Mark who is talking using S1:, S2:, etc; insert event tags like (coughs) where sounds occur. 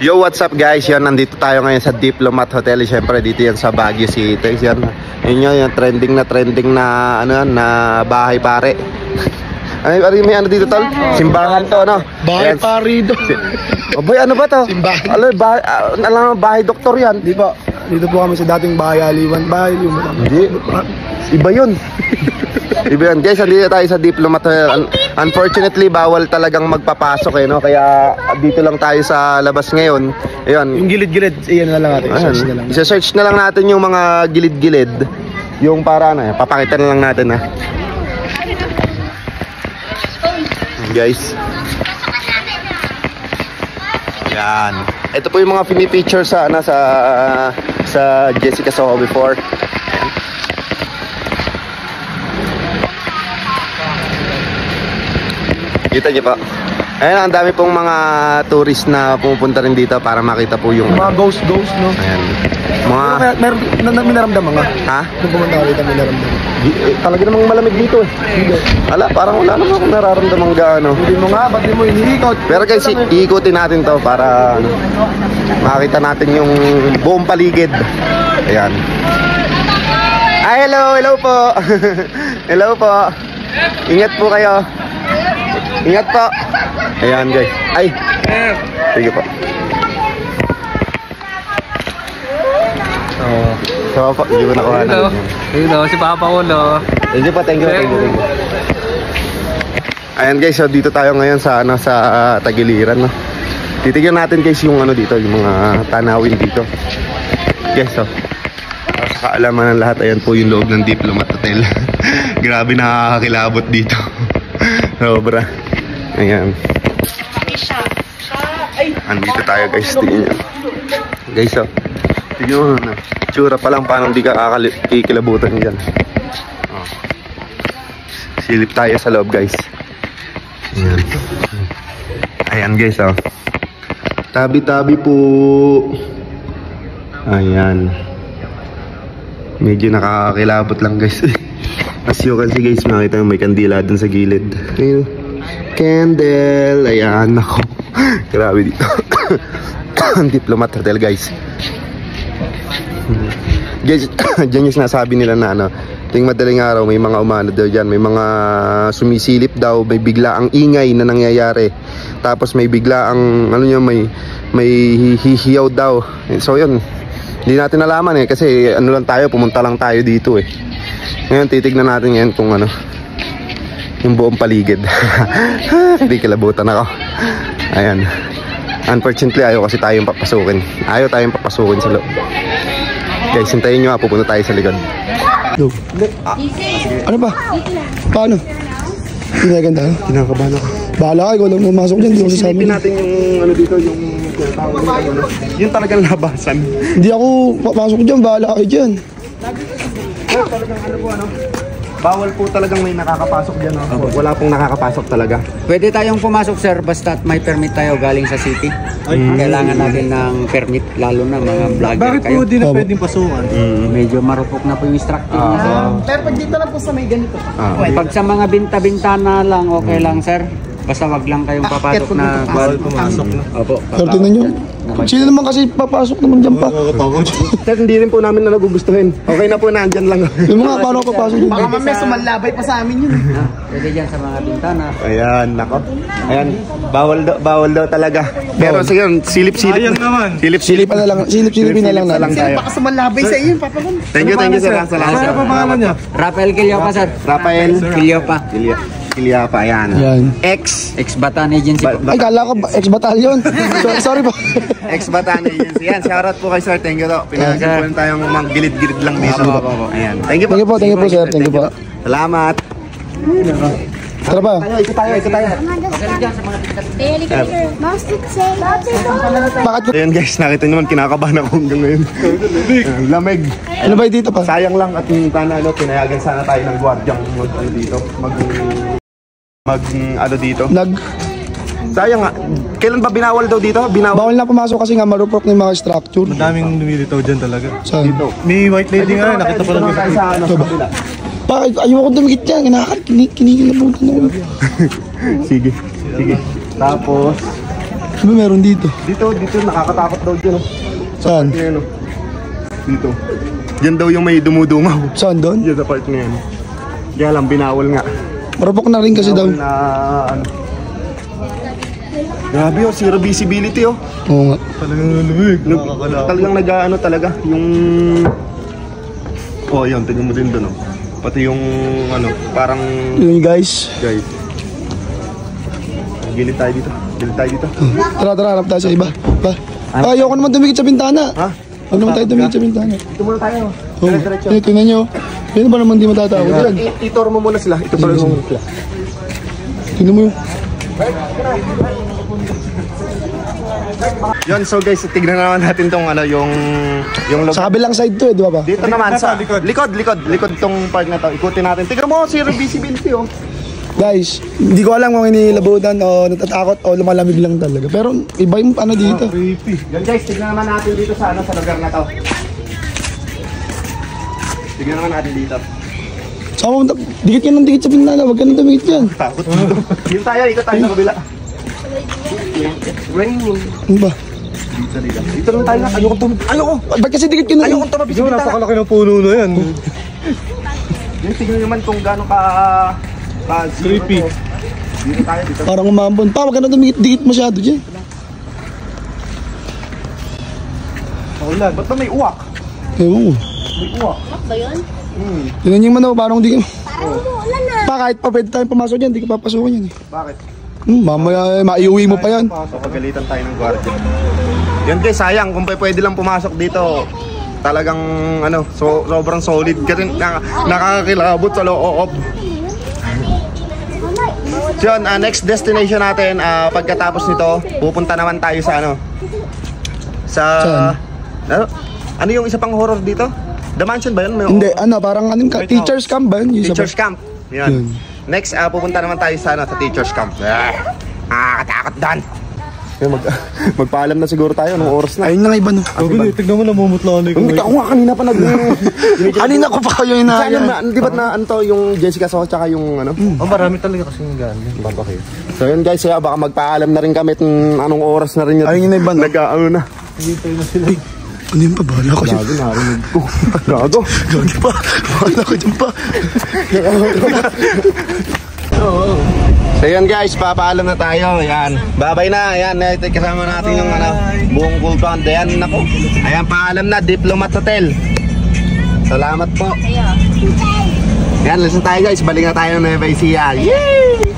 S1: Yo, what's up guys? Yan, nandito tayo ngayon sa Diplomat Hotel. Siyempre, dito yan sa Baguio City. Yan, yun yun, yung trending na trending na, ano yan, na bahay pare. (laughs) Ay, ay, may ano dito tol? Simbahan to, ano?
S2: Bahay
S1: Ayan.
S2: parido.
S1: Oh, boy, ano ba to?
S2: Simbahan.
S1: Ano, bahay, ah, alam mo, bahay doktor yan.
S2: Di ba? Dito po kami sa dating bahay Aliwan. Bahay Aliwan.
S1: Hindi. Iba yun. (laughs) Iba yun. Guys, andito tayo sa Diplomat. Un- Unfortunately, bawal talagang magpapasok eh, no? Kaya dito lang tayo sa labas ngayon. Ayun.
S2: Yung gilid-gilid, iyan na lang natin.
S1: Ayan.
S2: Search na lang.
S1: Isa-search na lang natin yung mga gilid-gilid. Yung para ano, eh, papakita na lang natin ha. Guys. Yan. Ito po yung mga pinipicture sa ano sa sa Jessica Soho before. Kita niyo po. Ayan, ang dami pong mga tourist na pumupunta rin dito para makita po yung
S2: Mga ghost-ghost, no?
S1: Ayan. Mga
S2: Mer meron, na, na, may naramdaman ka?
S1: ha?
S2: Nung pumunta ka rito, may naramdaman.
S1: Eh, talaga namang malamig dito eh.
S2: Hindi.
S1: Wala, parang wala naman akong nararamdaman gaano.
S2: Hindi mo nga, ba't di mo iniikot?
S1: Pero guys, i- iikutin natin to para makita natin yung buong paligid. Ayan. Ay, hello, hello po. (laughs) hello po. Ingat po kayo. Ingat po. Ayan guys. Ay. Sige po. Oh, so po, hindi ko nakuha na.
S3: Yun o, si Papa Ulo.
S1: You po, thank you, thank you, thank you. Ayan guys, so dito tayo ngayon sa ano sa ah, Tagiliran, no. Titignan natin guys yung ano dito, yung mga tanawin dito. Guys, so para sa kaalaman ng lahat, ayan po yung loob ng Diplomat Hotel. (laughs) Grabe nakakakilabot dito. (laughs) Sobra. Ayan. Andito tayo guys, tingnan nyo. Guys, so tingnan mo na. Tsura pa lang paano di ka kikilabutan dyan. Oh. Silip tayo sa loob guys. Ayan. Ayan guys oh. Tabi-tabi po. Ayan. Medyo nakakakilabot lang guys. (laughs) As you can see guys, makita mo may kandila dun sa gilid. Ayun. Candle. Ayan, ako. Grabe dito. (coughs) Diplomat Hotel guys. Guys, (coughs) dyan yung sinasabi nila na ano, ting madaling araw may mga umano daw dyan, may mga sumisilip daw, may bigla ang ingay na nangyayari. Tapos may bigla ang ano nyo, may may hihiyaw daw. So yun, hindi natin nalaman eh kasi ano lang tayo, pumunta lang tayo dito eh. Ngayon titignan natin yan kung ano yung buong paligid. (laughs) Hindi kilabutan ako. Ayan. Unfortunately, ayaw kasi tayong papasukin. Ayaw tayong papasukin sa loob. Guys, hintayin nyo ha, pupunta tayo sa likod.
S2: Go. Ano ba? Paano? Hindi na ganda.
S1: Kinakabahan ako.
S2: Bahala ka, ikaw lang pumasok dyan. Hindi ko sasabi.
S1: Silipin natin yung ano dito, yung nila, ano, yung talagang labasan.
S2: Hindi ako papasok dyan. Bahala kayo dyan.
S1: talagang ano po, ano, bawal po talagang may nakakapasok dyan. No? Wala pong nakakapasok talaga.
S3: Pwede tayong pumasok sir basta at may permit tayo galing sa city. Kailangan natin ng permit lalo na mga vlogger
S4: Bakit
S3: kayo.
S4: po di na
S2: Opo.
S4: pwedeng pasukan?
S3: Medyo marupok na po yung instructor.
S5: Pero pag dito lang po sa may ganito.
S1: Ah.
S3: Pag sa mga binta-bintana lang, okay lang sir. Basta wag lang kayong papasok
S5: po
S3: na
S4: Bawal pumasok na.
S3: Opo.
S2: Pero tingnan nyo. Sino naman kasi papasok naman dyan pa?
S1: Sir, hindi rin po namin na nagugustuhin. Okay na po, nandyan lang.
S2: Yung mga paano papasok dyan?
S5: Baka mamaya sumalabay pa sa amin yun.
S3: Pwede dyan sa mga bintana.
S1: Ayan, nako. Ayan, bawal daw, bawal daw talaga. Pero sige, silip-silip.
S4: Sayang naman.
S1: Silip-silip.
S2: Na lang. Silip-silipin na lang
S1: Silip-silip
S2: natin.
S1: tayo.
S5: Baka sumalabay sa iyo, Papa.
S1: Thank you, thank you, sir. Salamat.
S4: Ano pa pangalan niya?
S3: Rafael Kilyopa sir.
S1: Rafael
S3: Kilyopa.
S1: Kilya, Kilya pa, ayan.
S2: Yan.
S1: Ex,
S3: Ex-Batan Agency
S1: Ba-
S3: po.
S2: Ay, kala ko ba- ex-batalyon. (laughs) sorry, sorry po.
S1: ex Batan Agency. Yan, shoutout po kay sir. Thank you to. Pinagyan po tayong mga gilid-gilid lang dito. Ayan. Thank you po.
S2: Thank you po, thank you po, sir. Thank you po.
S1: Salamat.
S2: Tara ba?
S1: Tayo, ikot tayo, ikot tayo.
S2: Bakit?
S1: Ayan guys, nakita nyo naman, kinakabahan ako hanggang ngayon. Lamig.
S2: Ano ba yung dito pa?
S1: Sayang lang at yung sana ano, pinayagan sana tayo ng gwardyang mag dito, mag mag ano dito.
S2: Nag...
S1: Sayang nga. Kailan ba binawal daw dito? Binawal.
S2: Bawal na pumasok kasi nga marupok ng mga structure.
S4: Daming lumilitaw dyan talaga.
S2: Saan?
S4: May white lady nga, nakita pa lang.
S1: tayo sa ano sa kabila.
S2: Bakit? Ayoko dumikit yan. Kinakal, kinikilabutan ako. (laughs)
S1: Sige. Sige. Tapos
S2: Ano meron dito?
S1: Dito, dito, nakakatakot daw dyan, oh.
S2: Saan?
S1: Yan, oh. Dito. Yan daw yung may dumudungaw.
S2: Saan doon?
S1: Yan sa part na yan. Kaya lang, binawal nga.
S2: Marupok na rin kasi daw.
S1: Na, ano. Grabe, oh. Zero visibility, oh.
S2: Oo nga.
S4: Talagang lumig.
S1: Nag, talagang nag-ano talaga, yung... Oh, yun, tingnan mo din doon, oh. Pati yung, ano, parang...
S2: Yun guys.
S1: Guys. Gilid tayo dito. Gilid tayo dito.
S2: Tara, tara, harap tayo sa iba. Ba? Ah, ayoko naman dumikit sa bintana.
S1: Ha?
S2: Huwag naman tayo dumikit sa bintana.
S1: Ito muna tayo.
S2: Oh, eh, tingnan nyo. Yan ba naman di matatawag yan?
S1: Itor mo muna sila. Ito pala yung sila.
S2: Tingnan mo yun.
S1: Yun, so guys, tignan naman natin tong ano, yung... Yung log-
S2: Sa kabilang side to eh, di ba ba?
S1: Dito naman sa...
S4: likod.
S1: Likod, likod. Likod tong part na to. Ikutin natin. Tignan mo, zero visibility, oh.
S2: Guys, hindi ko alam kung inilabutan o natatakot o lumalamig lang talaga. Pero iba yung ano dito.
S4: Creepy.
S1: Yan guys, tignan naman natin dito sa ano, sa lugar na to. Tignan naman natin dito.
S2: Saan mo, dikit ka ng dikit sa bintana, huwag ka nang dumikit yan.
S1: Takot dito. Dito tayo, ikot tayo sa kabila.
S2: Ano ba?
S1: Dito, dito. Dito lang tayo na. Ayoko tum... Ayoko!
S2: Ba't kasi dikit ka na?
S1: Ayoko tumabis
S4: Yung
S1: sa bintana.
S4: napakalaki ng puno na yan.
S1: Yung tignan naman kung gaano ka... ka zero
S4: Creepy.
S1: to. Dito tayo, dito.
S2: Parang umambon. Pa, huwag ka na dumikit, dikit masyado dyan.
S1: Ulan. Ba't ba may uwak?
S2: Ewan ko.
S1: May uwak.
S6: ba yun?
S2: Tingnan niyo yung manaw, parang di ka...
S6: Parang umuulan na.
S2: Pa, kahit pa pwede tayong pumasok dyan, di ka papasukin yan eh.
S1: Bakit?
S2: Hmm, mamaya, eh, maiuwi mo pa yan.
S1: So, pagalitan tayo ng gwardiya. Yan guys, sayang. Kung pwede lang pumasok dito, talagang ano, so, sobrang solid. Kasi na, nakakakilabot sa loob. So yun, ah, next destination natin, ah, pagkatapos nito, pupunta naman tayo sa ano? Sa... Ano, ano yung isa pang horror dito? The Mansion ba yun? May
S2: Hindi, ano, parang anong ka, teacher's camp ba yun? Yung
S1: Teacher's camp. Yan. Next, ah, pupunta naman tayo sa, ano, sa teacher's camp. Ah, ah katakot dan. Mag, (laughs) magpaalam na siguro tayo nung oras na.
S2: Ayun na nga iba no.
S4: Sabi niyo, tignan mo namumutla na yung
S1: Hindi ako nga kanina pa nag... (laughs)
S2: Kanina ko pa kayo
S1: Sana na, di ba na ano to, yung Jessica Soho tsaka yung ano?
S4: Oh, marami talaga kasi yung gano'n.
S1: Babakit. So yun guys, kaya baka magpaalam na rin kami kung anong oras na rin yun.
S2: Ayun na iba no.
S1: Nag-ano na.
S2: Ano yun pa? Bahala ko dyan.
S1: Gago, narinig ko. Gago.
S2: Gagi pa. Bahala ko dyan pa.
S1: So yun guys, papaalam na tayo. Yan. Babay na. Yan, ito kasama natin yung ano, buong cool band. Ayan, nako. Ayan, paalam na. Diplomat Hotel. Salamat po. Yan, listen tayo guys. Balik na tayo ng Nueva Ecija. Yay!